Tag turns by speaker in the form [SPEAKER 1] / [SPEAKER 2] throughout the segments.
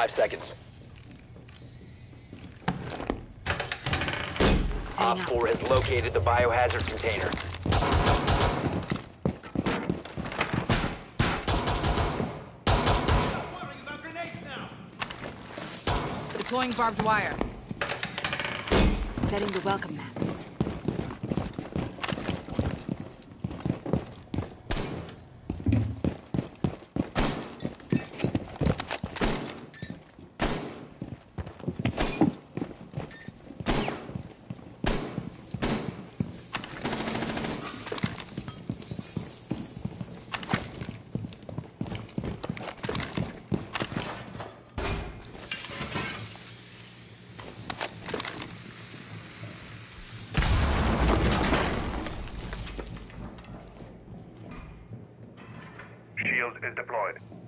[SPEAKER 1] five seconds. Op 4 has located the biohazard container.
[SPEAKER 2] Deploying barbed wire. Setting the welcome mat.
[SPEAKER 3] Shield is deployed.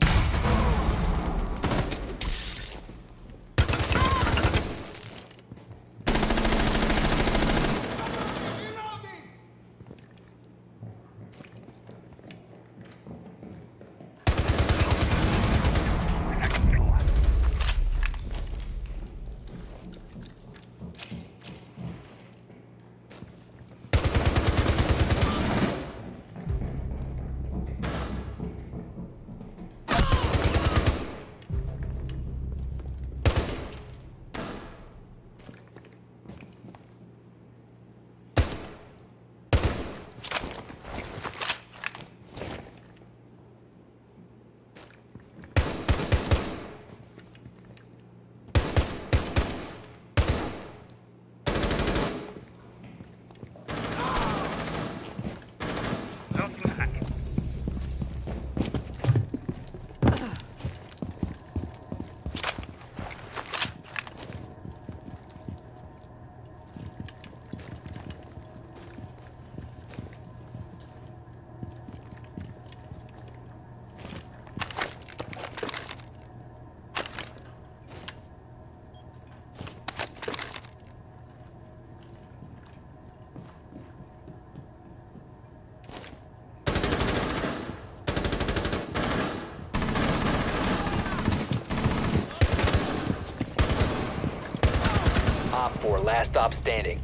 [SPEAKER 1] 4, last stop standing.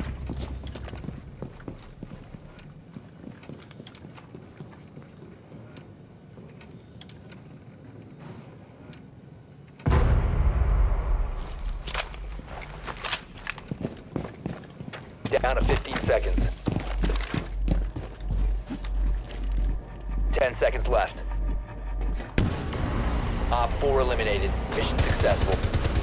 [SPEAKER 1] Down to 15 seconds. 10 seconds left. Op 4 eliminated. Mission successful.